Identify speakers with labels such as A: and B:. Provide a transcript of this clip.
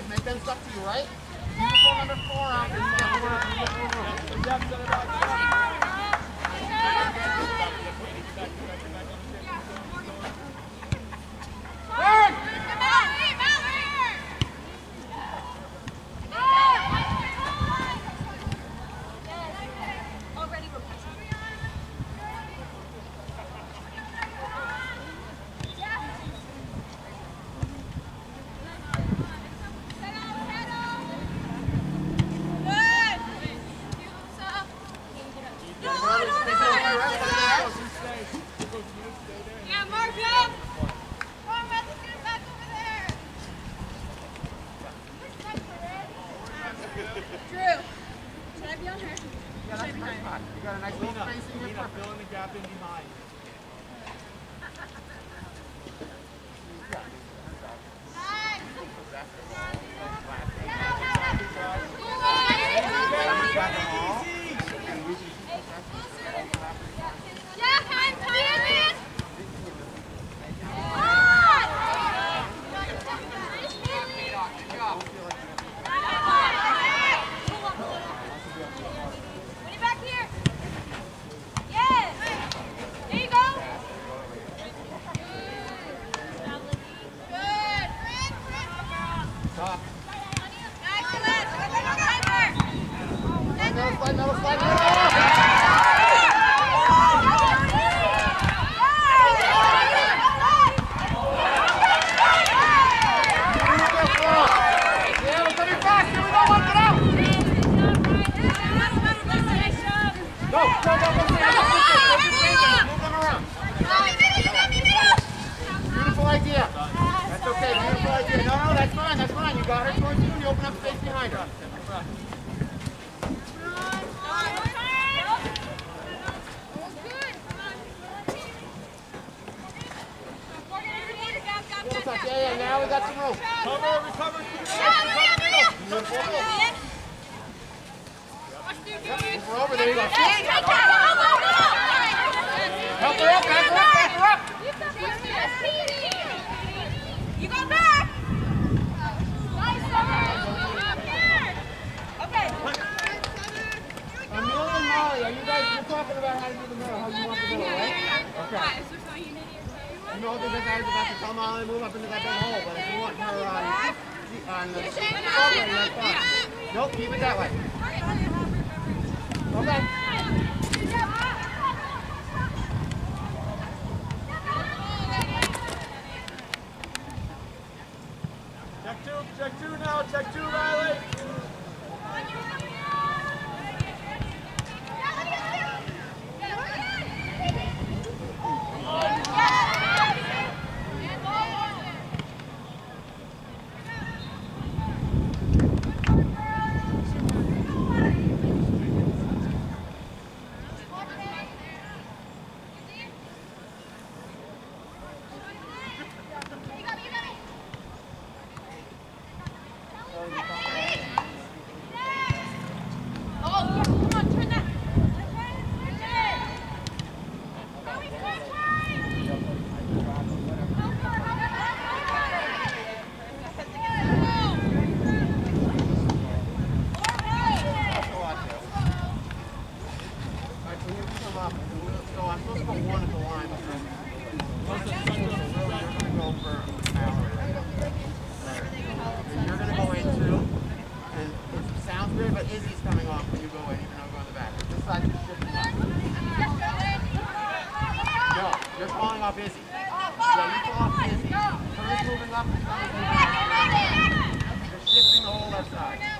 A: right, make them suck to you, right? Number four out. Idea. That's okay. Idea. No, no, that's fine, that's fine. You got her towards you and you open up space behind her. Yeah, yeah, now we got some room.
B: Cover, recover,
A: We're over there, you go. Help her up, back her up, back her up.
C: You go back. Okay.
A: Amelia and Molly, are you guys, you're talking about how to do the middle, how you want the middle, right? Okay. You know, the guys about to tell Molly to move up into that big hole, but if you want her uh, on, uh, on the program, that's fine. Nope, keep it that way. Okay.
B: falling off Izzy. Yeah, moving up. They're shifting
A: the whole left side.